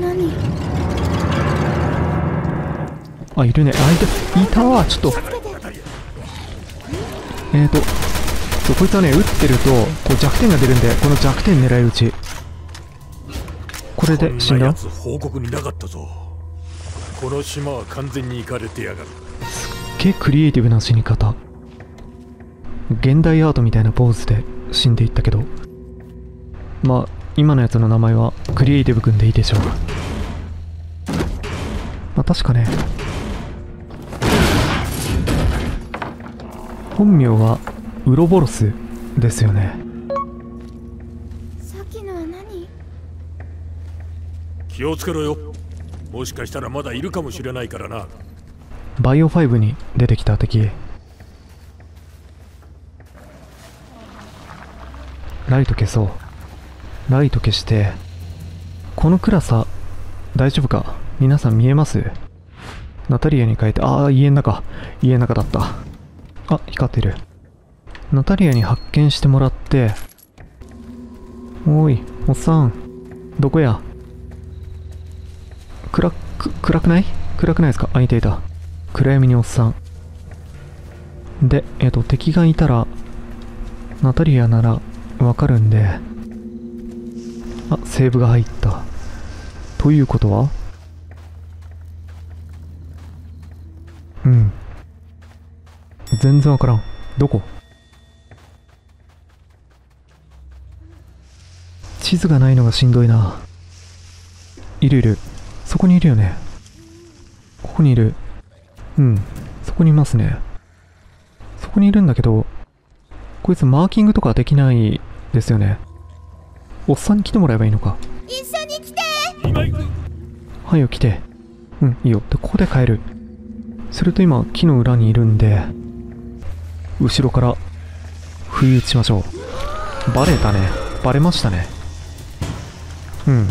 何？あいるね。あいた。いた。わちょっと。えーとそうこいつはね撃ってるとこう弱点が出るんでこの弱点狙い撃ち。これで死んだ？報告になかったぞ。この島は完全に行かれてやがる。けクリエイティブな死に方。現代アートみたいなポーズで死んでいったけど。まあ今のやつの名前はクリエイティブ君でいいでしょうまあ確かね。本名はウロボロスですよね。さっきのは何？気をつけろよ。もしかしたらまだいるかもしれないからな。バイオ5に出てきた敵。ライト消そうライト消してこの暗さ大丈夫か？皆さん見えます？ナタリアに変えてああ家の中。家の中だった。あ光ってる。ナタリアに発見してもらっておいおっさん。どこや？暗く暗くない？暗くないですか？あいたいた。暗闇におっさん。でえっ、と敵がいたらナタリアならわかるんであセーブが入った。ということは？うん。全然わからん。どこ？地図がないのがしんどいな。いるいる。そこにいるよね。ここにいる。うん。そこにいますね。そこにいるんだけどこいつマーキングとかできないですよね。おっさんに来てもらえばいいのか。一緒に来て。今行くはいよ来て。うんいいよ。でここで帰る。すると今木の裏にいるんで後ろから不意打ちしましょう。バレたね。バレましたね。うん。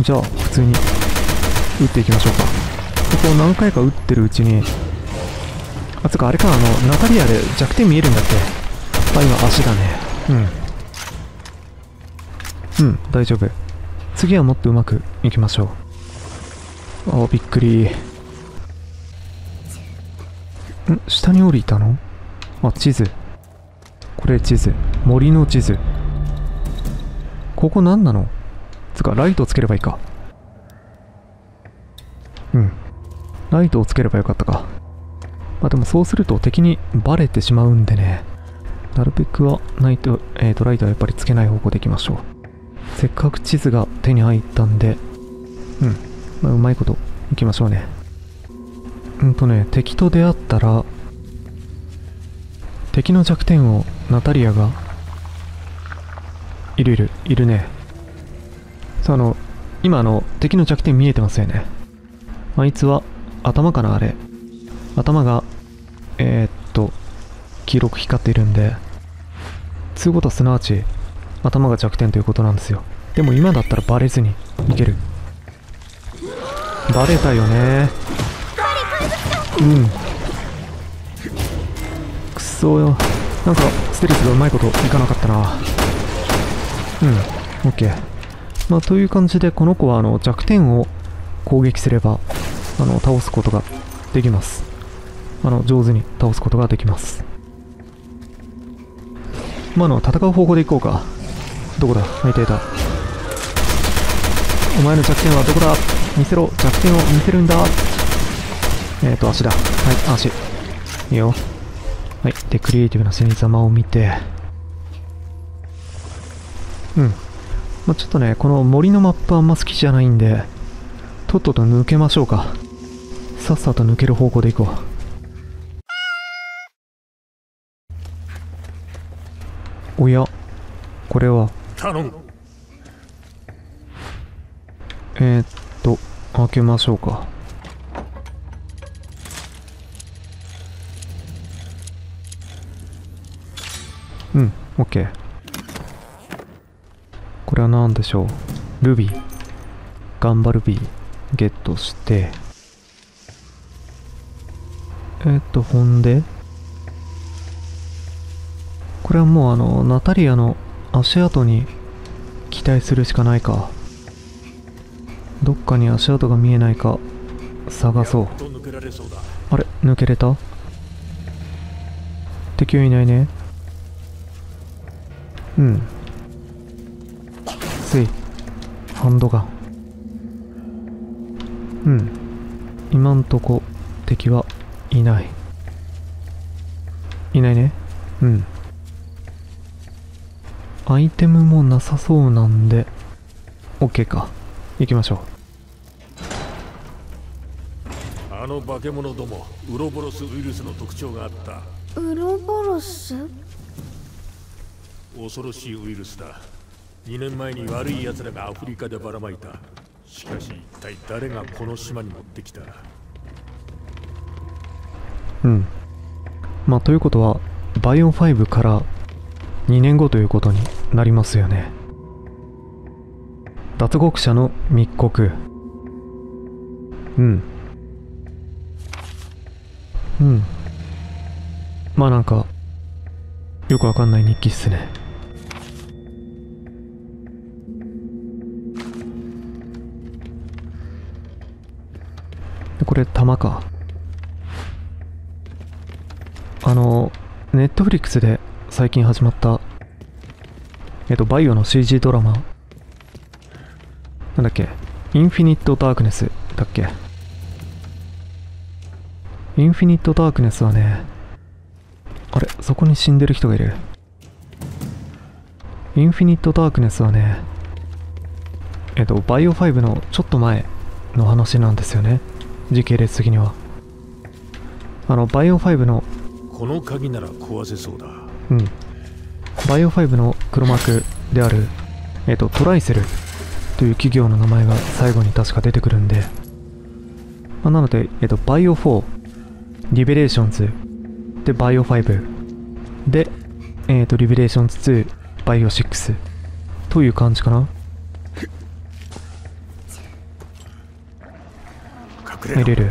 じゃあ普通に打っていきましょうか。でこう何回か打ってるうちにあつうかあれかあのナタリアで弱点見えるんだっけ。あ今足だね。うんうん大丈夫。次はもっとうまくいきましょう。あびっくり。ん下に降りたの？あ地図。これ地図。森の地図。ここ何なの？つかライトをつければいいか。うん。ライトをつければよかったか。まあでもそうすると敵にバレてしまうんでね。なるべくはナイト、えーと、ライトはやっぱりつけない方向でいきましょう。せっかく地図が手に入ったんでうん、まあ、うまいこといきましょうね。うんとね敵と出会ったら敵の弱点をナタリアがいるいるいるね。そうあの今あの敵の弱点見えてますよね。あいつは頭かなあれ頭がえー、っと黄色く光っているんでつうことはすなわち頭が弱点ということなんですよ。でも今だったらバレずにいける。バレたよね。うん。くそよなんかステルスがうまいこといかなかったな。うん。OK まあという感じでこの子はあの弱点を攻撃すればあの倒すことができます。あの上手に倒すことができます。まああの戦う方向でいこうかどこだ？あいたいた。お前の弱点はどこだ？見せろ。弱点を見せるんだ。えっ、ー、と足だ。はい足。いいよ。はいでクリエイティブな死に様を見て。うん。まあ、ちょっとねこの森のマップあんま好きじゃないんでとっとと抜けましょうか。さっさと抜ける方向で行こう。おやこれは頼む。えー、っと開けましょうか。うん OK これは何でしょう？ルビー頑張るビーゲットして。えー、っとほんでこれはもうあのナタリアの足跡に期待するしかないか。どっかに足跡が見えないか。探そう。あれ？抜けれた？敵はいないね。うん。せい。ハンドガン。うん。今んとこ敵はいない。いないね。うんアイテムもなさそうなんで OK か。行きましょあの化け物どもウロボロスウイルスの特徴があった。ウロボロス？恐ろしいウイルスだ。2年前に悪い奴らがアフリカでばらまいた。しかし一体誰がこの島に持ってきた？ううん。まあということはバイオ5から2年後ということになりますよね。脱獄者の密告。うん。うん。まあなんかよくわかんない日記っすね。これ弾か。あのネットフリックスで最近始まったえっとバイオの CG ドラマ。なんだっけ？インフィニット・ダークネスだっけ？インフィニット・ダークネスはねあれ？そこに死んでる人がいる。インフィニット・ダークネスはねえっとバイオ5のちょっと前の話なんですよね。時系列的には。あのバイオ5のこの鍵なら壊せそうだ。うん。バイオ5の黒幕である、えっ、と、トライセルという企業の名前が最後に確か出てくるんで、まあ、なので、えっ、と、バイオ4、リベレーションズ、で、バイオ5、で、えっ、と、リベレーションズ2、バイオ6という感じかな。隠れれる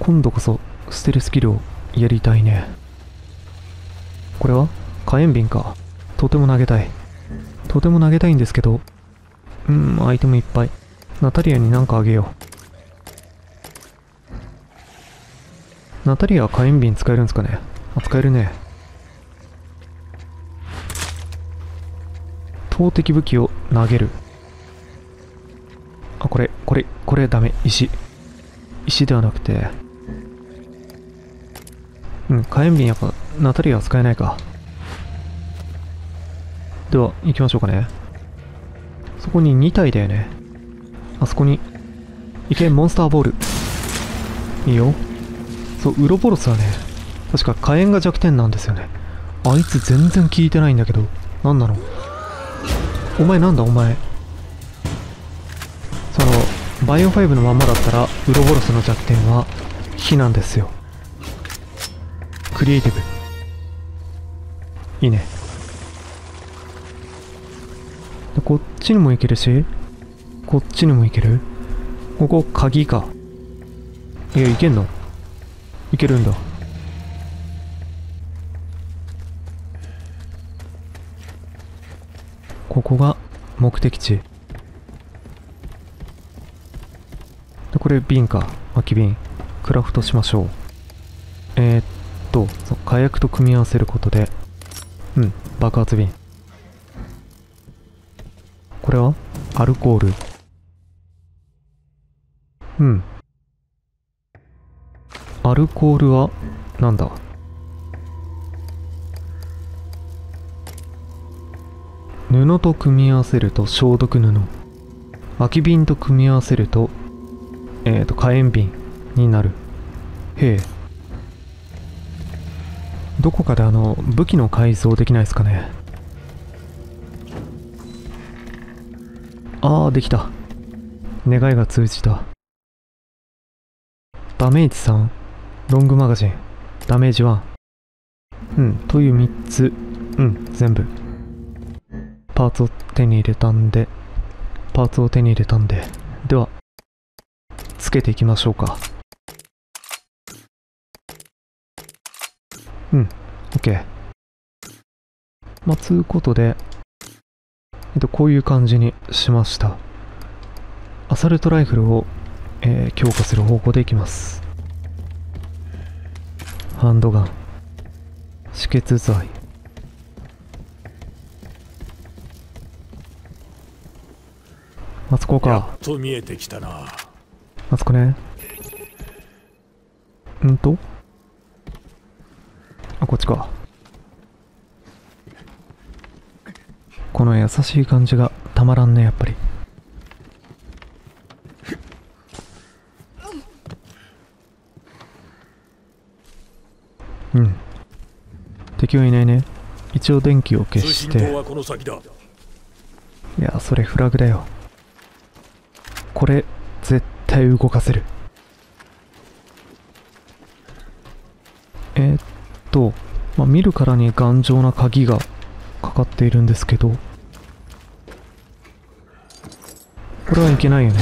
今度こそステルスキルをやりたいね。これは？火炎瓶か。とても投げたい。とても投げたいんですけど。うんアイテムいっぱい。ナタリアに何かあげよう。ナタリアは火炎瓶使えるんですかね？あ使えるね。投擲武器を投げる。あこれこれこれダメ。石。石ではなくて。うん、火炎瓶やっぱ、ナタリアは使えないか。では、行きましょうかね。そこに2体だよね。あそこに、いけ、モンスターボール。いいよ。そう、ウロボロスはね、確か火炎が弱点なんですよね。あいつ全然効いてないんだけど、なんなの？お前なんだ？お前。その、バイオ5のまんまだったら、ウロボロスの弱点は、火なんですよ。クリエイティブ。いいね。でこっちにも行けるし？こっちにも行ける？ここ鍵か。いや行けんの？行けるんだ。ここが目的地。でこれ瓶か。空き瓶。クラフトしましょう。えー、っとそう火薬と組み合わせることでうん爆発瓶これは？アルコール。うん。アルコールはなんだ？布と組み合わせると消毒布。空き瓶と組み合わせるとえっ、ー、と火炎瓶になる。へえどこかであの武器の改造できないですかね。ああできた。願いが通じた。ダメージ3ロングマガジン。ダメージ1うんという3つ。うん全部。パーツを手に入れたんで。パーツを手に入れたんで。ではつけていきましょうか。うん、OK。まあ、つうことで、えっと、こういう感じにしました。アサルトライフルを、えー強化する方向でいきます。ハンドガン。止血剤。マツコやかっ。と見えてきたなマツコね。んとあ、こっちか。この優しい感じがたまらんね、やっぱり。うん。敵はいないね。一応電気を消通して。いや、それフラグだよ。これ、絶対動かせる。えーっと、まあ、見るからに頑丈な鍵がかかっているんですけど、これはいけないよね。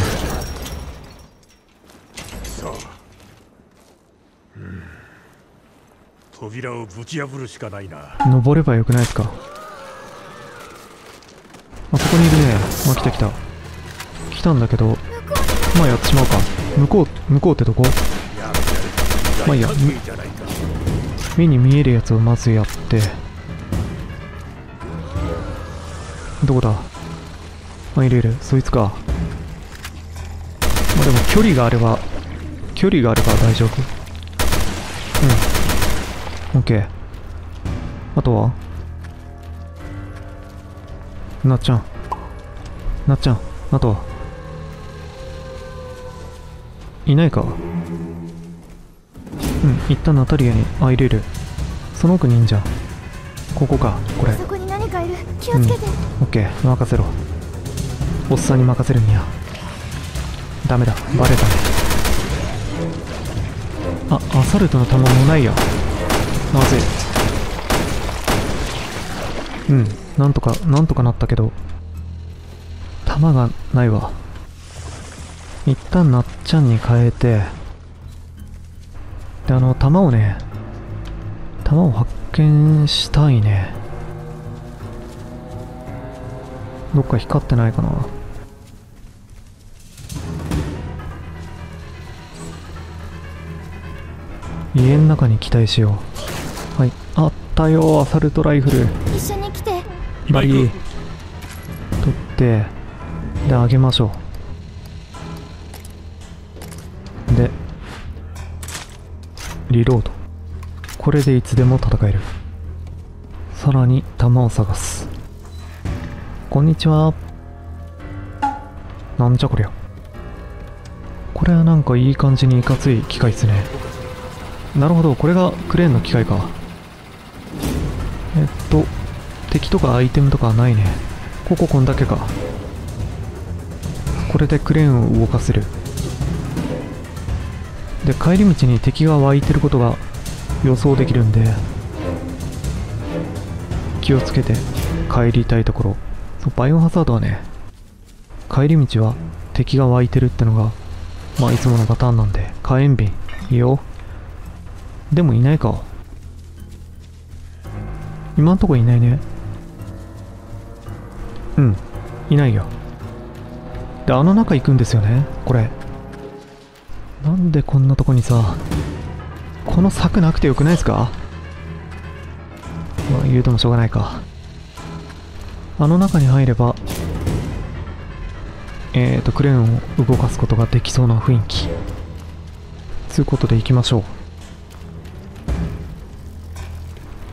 さあうん扉をぶち破るしかないな登ればよくないですか？あ、そこにいるね。あ、来た来た。来たんだけど、まあやってしまおうか。向こう、向こうってとこ？やまあいいや目に見えるやつをまずやって。どこだ？あいるいる。そいつか。まあでも距離があれば距離があれば大丈夫。うん。OK あとは？なっちゃん。なっちゃん。あとは？いないか。うん。一旦ナタリアにあいる。その奥にいんじゃん。ここか。これ。そこに何かいる。気をつけて、オッケー。任せろ。おっさんに任せるにはダメだ。バレたね。あアサルトの弾もないや。まずいうん。なんとかなんとかなったけど。弾がないわ。一旦なっちゃんに変えてであの弾をね弾を発見したいね。どっか光ってないかな。家の中に期待しよう。はい。あったよアサルトライフル。一緒に来て。バリ取ってであげましょうリロード。これでいつでも戦える。さらに弾を探す。こんにちは。なんじゃこりゃ。これはなんかいい感じにいかつい機械っすね。なるほど。これがクレーンの機械か。えっと敵とかアイテムとかはないね。こここんだけか。これでクレーンを動かせる。で帰り道に敵が湧いてることが予想できるんで気をつけて帰りたいところ。そうバイオハザードはね帰り道は敵が湧いてるってのがまあいつものパターンなんで火炎瓶いいよ。でもいないか。今んとこいないね。うんいないよ。であの中行くんですよねこれ。なんでこんなとこにさこの柵なくてよくないですか？まあ言うてもしょうがないか。あの中に入ればえーとクレーンを動かすことができそうな雰囲気。つうことで行きましょう。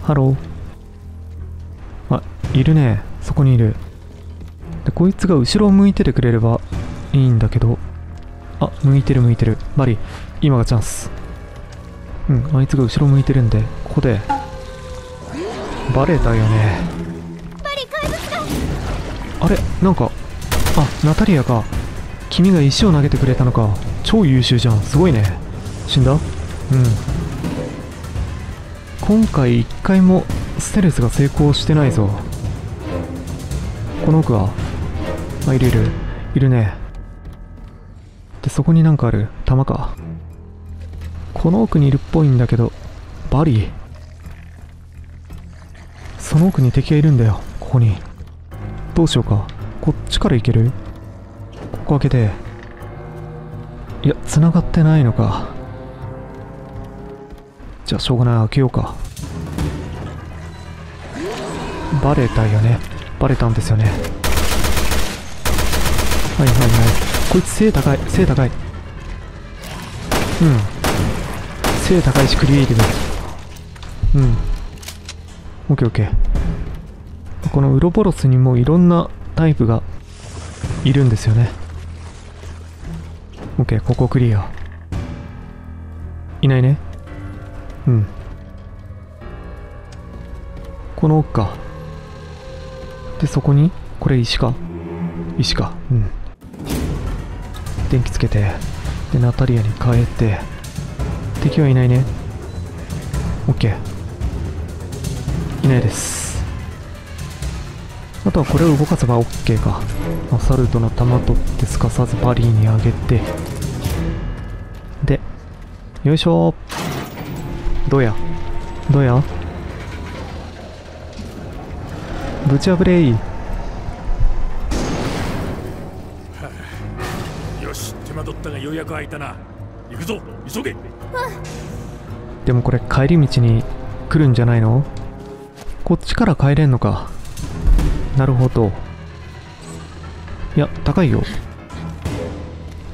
ハロー。あいるね。そこにいる。でこいつが後ろを向いててくれればいいんだけど。あ向いてる向いてる。マリ今がチャンス。うんあいつが後ろ向いてるんでここで。バレたよね。あれなんかあナタリアか君が石を投げてくれたのか。超優秀じゃん。すごいね。死んだ？うん。今回一回もステルスが成功してないぞ。この奥は？あいるいる。いるねでそこになんかある。弾か。この奥にいるっぽいんだけどバリー。その奥に敵がいるんだよ。ここに。どうしようか。こっちから行ける？ここ開けて。いや繋がってないのか。じゃあしょうがない。開けようか。バレたよね。バレたんですよね。はいはいはい。こいつ背高い背高い。うん。背高いしクリエイティブ。うん。オッケーオッケー。このウロボロスにもいろんなタイプがいるんですよね。オッケーここクリア。いないね。うん。この奥か。でそこに？これ石か？石か。うん。電気つけてでナタリアに変えて敵はいないね。オッケーいないです。あとはこれを動かせば OK か。アサルトの弾取ってすかさずバリーに上げて。でよいしょ。どうや？どうや？ぶち破れい。ったがようやく開いたな。行くぞ急げ。でもこれ帰り道に来るんじゃないの？こっちから帰れんのか。なるほど。いや高いよ。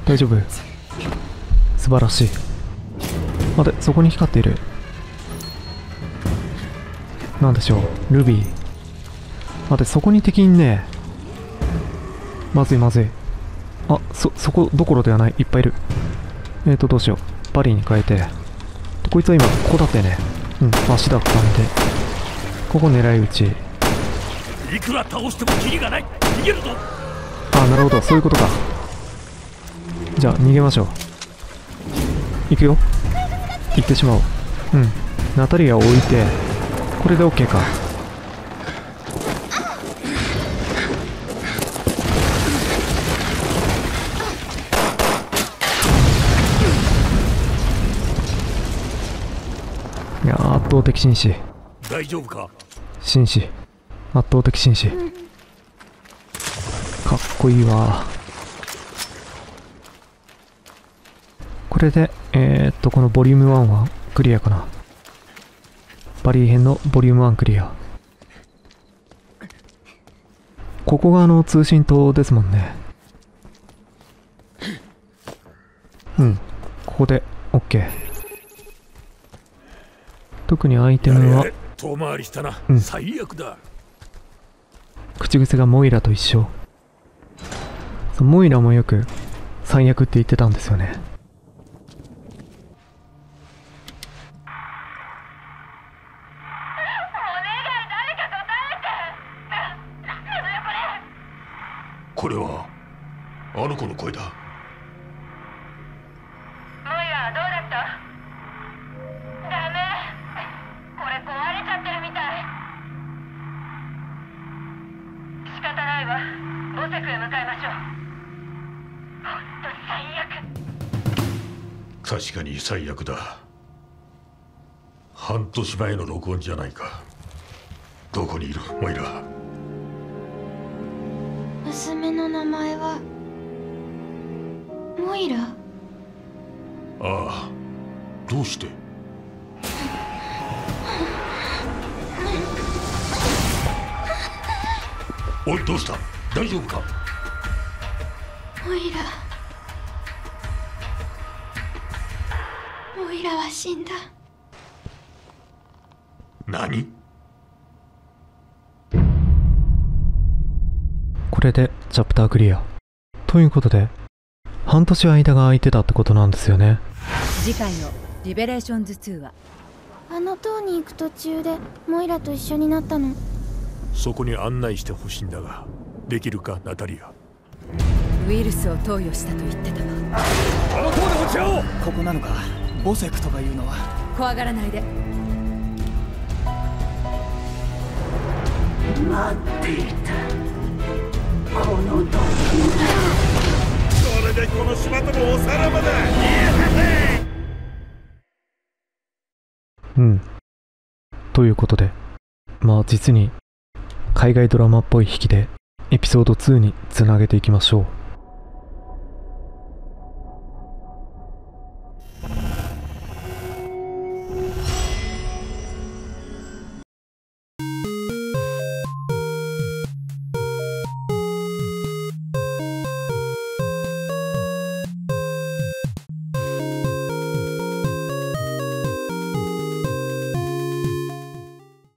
大丈夫。素晴らしい。待てそこに光っている。なんでしょうルビー。待てそこに敵にね。まずいまずい。あそそこどころではない。いっぱいいる。えーとどうしよう。バリーに変えて。でこいつは今ここだってね。うん足だったんで。ここ狙い撃ち。いくら倒してもキリがない。逃げるぞ。あなるほど。そういうことか。じゃあ逃げましょう。行くよ。行ってしまおう。うん。ナタリアを置いてこれで OK か倒的紳士。大丈夫か？紳士。圧倒的紳士。かっこいいわ。これでえー、っとこのボリューム1はクリアかな。バリー編のボリューム1クリア。ここがあの通信塔ですもんね。うん。ここで OK 特にアイテムは遠回りしたな、うん。最悪だ。口癖がモイラと一緒。そうモイラもよく最悪って言ってたんですよねこれはあの子の声だモイラどうだったダメこれ壊れちゃってるみたい仕方ないわボセクへ向かいましょう。ほんと最悪。確かに最悪だ。半年前の録音じゃないか。どこにいる？モイラ娘の名前は？モイラああ。どうして？おいどうした？大丈夫か？モイラ。モイラは死んだ。何？これでチャプタークリア。ということで半年間が空いてたってことなんですよね。次回の「リベレーションズ2」は？あの塔に行く途中でモイラと一緒になったの。そこに案内してほしいんだができるかナタリア。ウイルスを投与したと言ってたわ。あの塔で落ち合おうここなのか？ボセクとかいうのは。怖がらないで。これでこの島ともおさらばだ。うん。ということでまあ実に海外ドラマっぽい引きでエピソード2につなげていきましょう。